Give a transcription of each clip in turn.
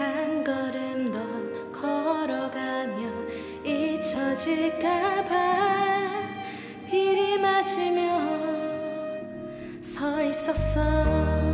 한 걸음 더 걸어가면 잊혀질까봐. 비리 맞으며 서 있었어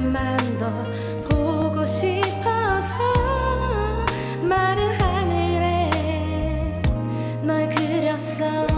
번만 더 보고 싶어서 마른 하늘에 널 그렸어.